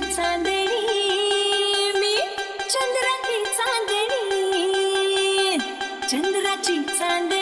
चांदणी. चंद्राची चांदणी. चंद्राची चांदणी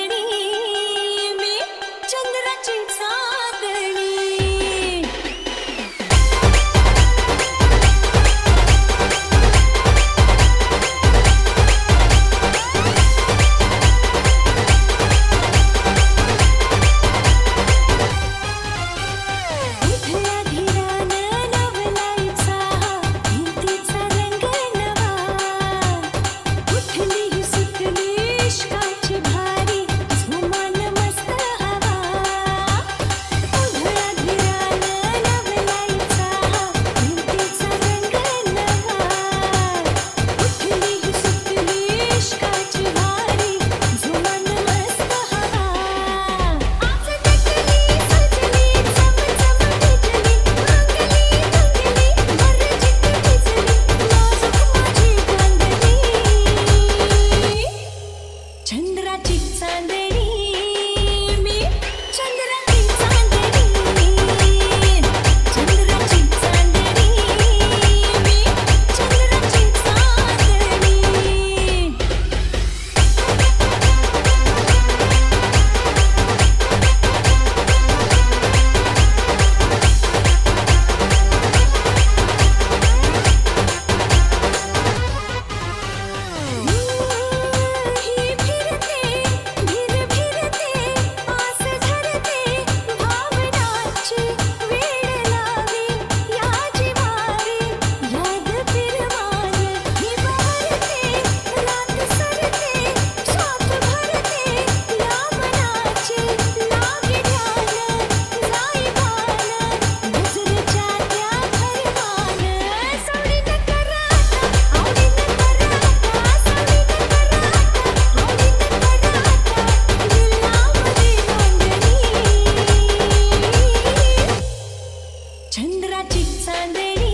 இந்திரா சிச்சாந்தேரி